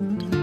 Mm-hmm.